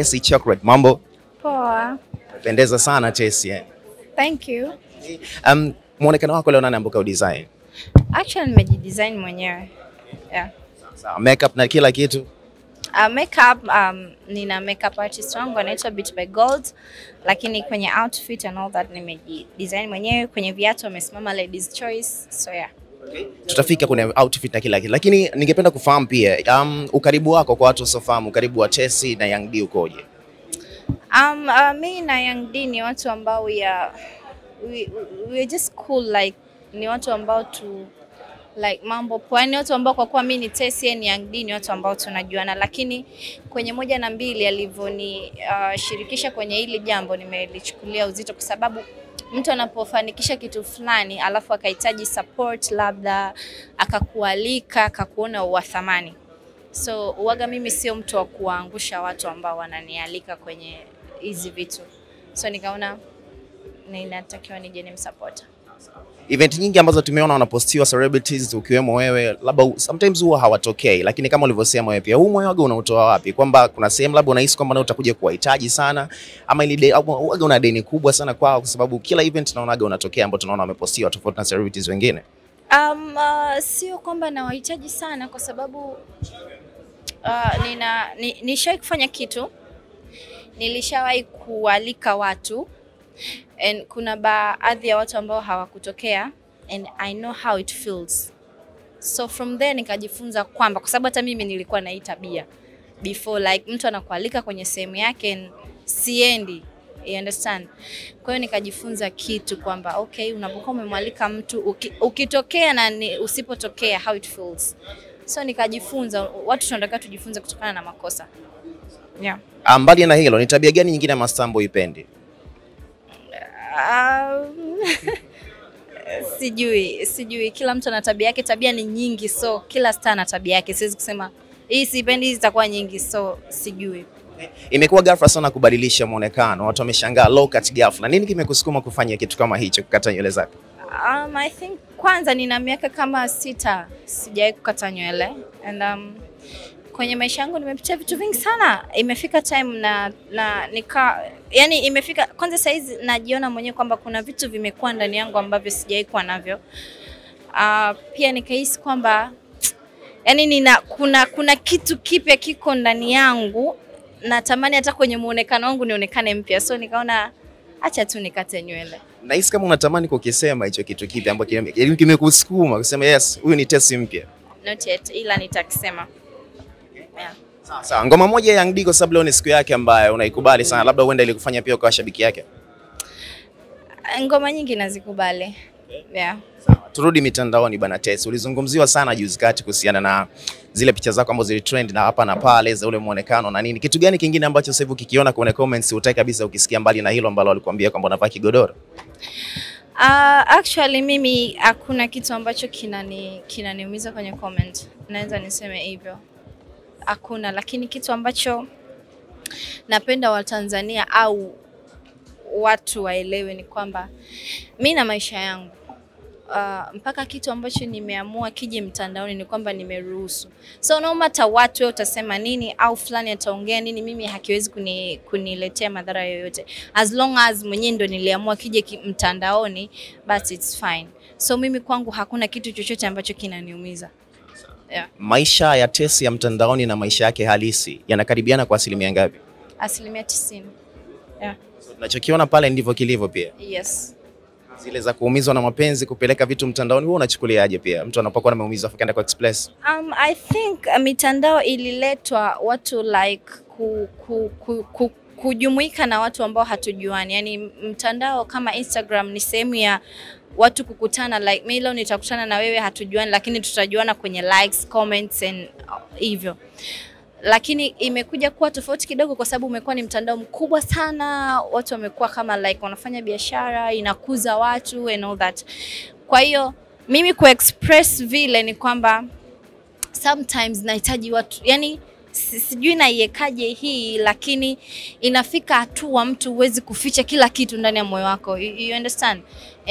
Tesi Chocolate, mambo? Poa. Pendeza sana Tesi. Eh. Thank you. Um, muonekano wako leo nani ambaye udesign? Actually nimejidesign mwenyewe. Yeah. Sawa, makeup na kila kitu. Uh, makeup um, nina makeup artist wangu anaitwa Beat by Gold, lakini kwenye outfit and all that nimejidesign mwenyewe. Kwenye viatu amesimama Ladies Choice. So yeah. Tutafika kwenye outfit na kila kitu, lakini ningependa kufahamu pia um, ukaribu wako kwa watu wasiofahamu, ukaribu wa Tesi na Young D ukoje? Um, uh, mi na Young D ni watu ambao are, we, we just cool like ni watu ambao tu like mambo poa, yani watu ambao kwa kuwa mi ni Tesi yeye ni Young D ni watu ambao tunajuana, lakini kwenye moja na mbili alivyonishirikisha uh, kwenye hili jambo nimelichukulia uzito kwa sababu mtu anapofanikisha kitu fulani alafu akahitaji support, labda akakualika akakuona wa thamani So uwaga mimi sio mtu wa kuwaangusha watu ambao wananialika kwenye hizi vitu, so nikaona ninatakiwa nije nimsupport. Event nyingi ambazo tumeona wanapostiwa celebrities ukiwemo wewe, labda sometimes huwa hawatokei, lakini kama ulivyosema wewe pia, huu moyo waga unautoa wapi? Kwamba kuna sehemu labda unahisi kwamba utakuja kuwahitaji sana, ama ili waga una deni kubwa sana kwao, kwa sababu kila event naonaga unatokea ambao tunaona wamepostiwa tofauti na celebrities wengine. Um, uh, sio kwamba nawahitaji sana kwa sababu uh, nina ni, nishawahi kufanya kitu, nilishawahi kualika watu and kuna baadhi ya watu ambao hawakutokea and I know how it feels. So from there nikajifunza kwamba kwa sababu hata mimi nilikuwa na hii tabia before like mtu anakualika kwenye sehemu yake and siendi You understand? Kwa hiyo nikajifunza kitu kwamba okay, unapokuwa umemwalika mtu uki, ukitokea na ni, usipotokea how it feels. So nikajifunza, watu tunataka tujifunze kutokana na makosa. Yeah. Ah, Mbali na hilo, ni tabia gani nyingine ya Mastambo ipendi? Um, sijui, sijui. Kila mtu ana tabia yake, tabia ni nyingi, so kila star ana tabia yake. Siwezi kusema hii sipendi, hizi zitakuwa nyingi, so sijui. Imekuwa ghafla sana kubadilisha mwonekano, watu wameshangaa low cut ghafla. Nini kimekusukuma kufanya kitu kama hicho, kukata nywele zako? Um, I think kwanza nina miaka kama sita sijawahi kukata nywele and um, kwenye maisha yangu nimepitia vitu vingi sana. Imefika time na, na nika yani, imefika kwanza, saizi najiona mwenyewe kwamba kuna vitu vimekuwa ndani yangu ambavyo sijawahi kuwa navyo. Uh, pia nikahisi kwamba yani nina kuna kuna kitu kipya kiko ndani yangu, natamani hata kwenye muonekano wangu nionekane mpya, so nikaona acha tu nikate nywele. Nahisi kama unatamani kukisema hicho kitu kipya ambacho kime- kimekusukuma kusema yes, huyu ni Tesi mpya. Not yet, ila nitakisema. Yeah. Sawa sawa. Ngoma moja ya Young D kwa sababu leo ni siku yake ambayo unaikubali sana, labda huenda ilikufanya pia ukawa shabiki yake. Ngoma nyingi nazikubali. Yeah. Sawa. Turudi mitandaoni bana Tesi, ulizungumziwa sana juzi kati kuhusiana na zile picha zako ambazo zilitrend na hapa na pale za ule muonekano na nini. Kitu gani kingine ambacho sasa hivi ukikiona kwenye comments hutaki kabisa ukisikia mbali na hilo ambalo walikuambia kwamba unavaa kigodoro? Uh, actually mimi hakuna kitu ambacho kinani kinaniumiza kwenye comment. Naweza niseme hivyo. Hakuna, lakini kitu ambacho napenda Watanzania au watu waelewe ni kwamba mi na maisha yangu uh, mpaka kitu ambacho nimeamua kije mtandaoni ni kwamba nimeruhusu. So no matter watu wewe utasema nini au fulani ataongea nini, mimi hakiwezi kuni, kuniletea madhara yoyote as long as mwenyewe ndo niliamua kije ki, mtandaoni, but it's fine. So mimi kwangu hakuna kitu chochote ambacho kinaniumiza. Yeah. Maisha ya Tesi ya mtandaoni na maisha yake halisi yanakaribiana kwa asilimia ngapi? Asilimia tisini. Yeah. Tunachokiona pale ndivyo kilivyo pia. Yes. Zile za kuumizwa na mapenzi, kupeleka vitu mtandaoni, wewe unachukuliaje pia? Mtu anapokuwa ameumizwa afu kaenda kwa express. Um, I think uh, mitandao ililetwa watu like ku, ku, ku, ku, kujumuika na watu ambao hatujuani. Yani mtandao kama Instagram ni sehemu ya watu kukutana, like mimi leo nitakutana na wewe hatujuani, lakini tutajuana kwenye likes, comments and hivyo lakini imekuja kuwa tofauti kidogo kwa sababu umekuwa ni mtandao mkubwa sana, watu wamekuwa kama like wanafanya biashara, inakuza watu and all that. Kwa hiyo mimi kuexpress vile ni kwamba sometimes nahitaji watu yani sijui naiekaje hii lakini inafika hatua mtu huwezi kuficha kila kitu ndani ya moyo wako you, you understand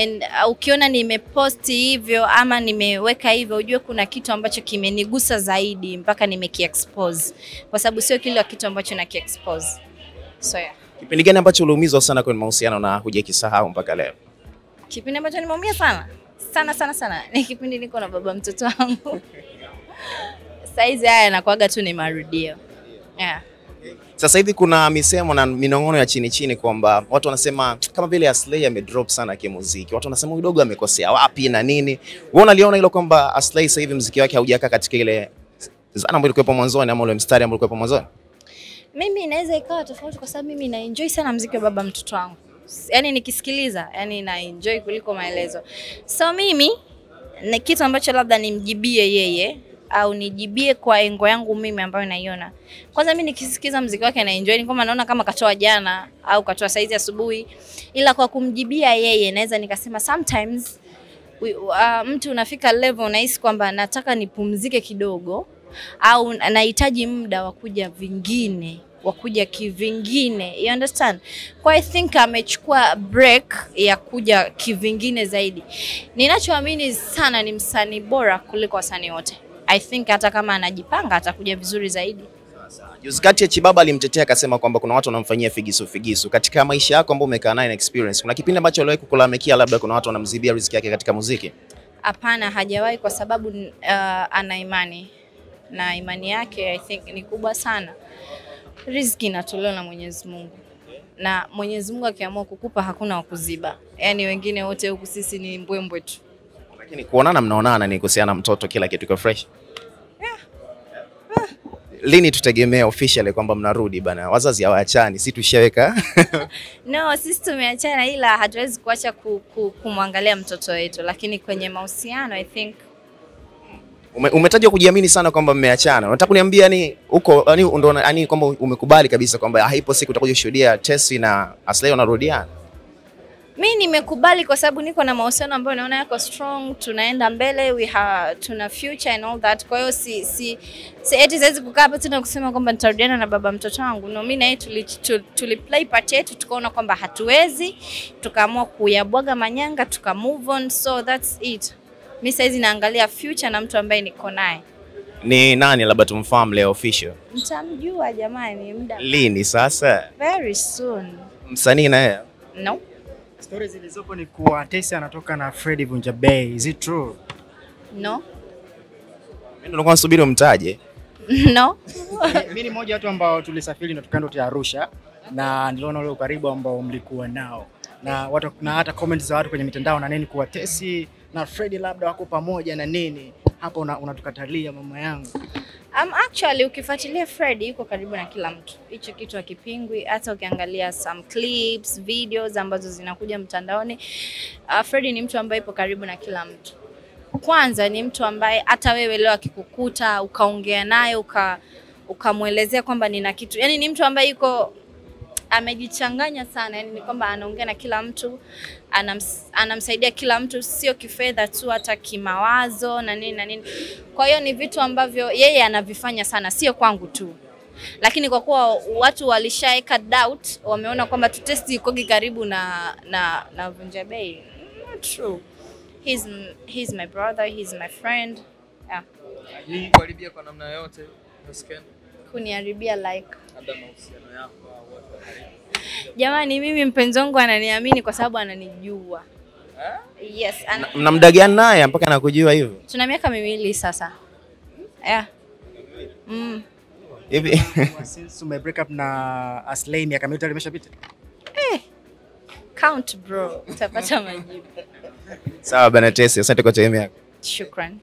and uh, ukiona nimeposti hivyo ama nimeweka hivyo ujue kuna kitu ambacho kimenigusa zaidi mpaka nimekiexpose kwa sababu sio kila kitu ambacho nakiexpose So yeah. Kipindi gani ambacho uliumizwa sana kwenye mahusiano na hujakisahau mpaka leo? Kipindi ambacho nimeumia sana sana sana sana ni kipindi niko na baba mtoto wangu. Saizi haya yanakuaga tu ni marudio. Yeah. Sasa hivi kuna misemo na minong'ono ya chini chini kwamba watu wanasema kama vile Aslay amedrop sana kimuziki. Watu wanasema kidogo amekosea wapi na nini. Wewe unaliona hilo kwamba Aslay sasa hivi muziki wake haujakaa katika ile zana ambayo ilikuwa mwanzoni ama ule mstari ambao ulikuwa mwanzoni? Mimi inaweza ikawa tofauti kwa sababu mimi na enjoy sana muziki wa baba mtoto wangu. Yaani nikisikiliza, yani na enjoy kuliko maelezo. So mimi ni kitu ambacho labda nimjibie yeye au nijibie kwa engo yangu mimi ambayo naiona. Kwanza mimi nikisikiza mziki wake na enjoy ni kama naona kama katoa jana au katoa saizi asubuhi, ila kwa kumjibia yeye naweza nikasema sometimes we, uh, mtu unafika level unahisi kwamba nataka nipumzike kidogo au nahitaji muda wa kuja vingine wa kuja kivingine. You understand? Kwa I think amechukua break ya kuja kivingine zaidi. Ninachoamini sana ni msanii bora kuliko wasanii wote I think hata kama anajipanga atakuja vizuri zaidi Juzi kati ya Chibaba alimtetea akasema kwamba kuna watu wanamfanyia figisu figisu. Katika maisha yako ambayo umekaa naye na experience, kuna kipindi ambacho aliwahi kukulalamikia labda kuna watu wanamzibia riziki yake katika muziki? Hapana, hajawahi kwa sababu uh, ana imani na imani yake I think ni kubwa sana. Riziki inatolewa na Mwenyezi Mungu na Mwenyezi Mungu akiamua kukupa hakuna wa kuziba. Yaani wengine wote huku sisi ni mbwembwe tu. Lakini kuonana mnaonana ni kuhusiana mtoto, kila kitu kiko fresh. Lini tutegemea officially kwamba mnarudi bana? Wazazi hawaachani, si tushaweka No, sisi tumeachana ila hatuwezi kuacha ku, ku, kumwangalia mtoto wetu, lakini kwenye mahusiano I think Ume, umetajwa kujiamini sana kwamba mmeachana. Unataka kuniambia yani uko yani ndo yani kwamba umekubali kabisa kwamba haipo siku utakuja kushuhudia Tesi na Aslay wanarudiana? Mi nimekubali kwa sababu niko na mahusiano ambayo naona yako strong, tunaenda mbele, we have, tuna future and all that. Kwa hiyo si, si, si eti siwezi kukaa hapa tena kusema kwamba nitarudiana na baba mtoto wangu. No, mi na yeye tuli, tuli, tuli play part yetu, tukaona kwamba hatuwezi, tukaamua kuyabwaga manyanga, tuka move on, so that's it. Mi saizi naangalia future na mtu ambaye niko naye. Ni nani labda tumfahamu leo official? Mtamjua jamani, muda Lini sasa? very soon. Msanii na yeye? No. Stori zilizopo ni kuwa Tesi anatoka na Freddy Vunja Bay. Is it true? No. Mimi ndo nilikuwa nasubiri umtaje. no. Mimi ni mmoja watu ambao tulisafiri na tukaenda wote Arusha na niliona ule ukaribu ambao mlikuwa nao na watu, na hata comments za watu kwenye mitandao na nini kuwa Tesi na Freddy labda wako pamoja na nini. Hapo unatukatalia una- unatukatalia mama yangu. Um, actually ukifuatilia Fred yuko karibu na kila mtu, hicho kitu hakipingwi. Hata ukiangalia some clips, videos ambazo zinakuja mtandaoni, uh, Fred ni mtu ambaye yupo karibu na kila mtu. Kwanza ni mtu ambaye hata wewe leo akikukuta ukaongea naye uka ukamwelezea kwamba nina kitu, yani ni mtu ambaye yuko amejichanganya sana, yani ni kwamba anaongea na kila mtu, anams, anamsaidia kila mtu, sio kifedha tu, hata kimawazo na nini na nini. Kwa hiyo ni vitu ambavyo yeye anavifanya sana, sio kwangu tu, lakini kwa kuwa watu walishaweka doubt, wameona kwamba tutesti ikogi karibu na na na Vunja bei. Not true. He's, he's my brother, he's my friend. Yeah. Hii kuharibia kwa namna yoyote nasikia Kuniharibia like labda mahusiano yako au watu wa karibu. Jamani, mimi mpenzi wangu ananiamini kwa sababu ananijua. Yes, ana, Mna muda gani naye mpaka anakujua hivyo? tuna miaka miwili sasa. Yeah. Mm. Hivi Since ume break up na Aslay miaka mitatu imeshapita. Count bro, utapata majibu. sawa bana Tesi, asante kwa time yako. Shukran.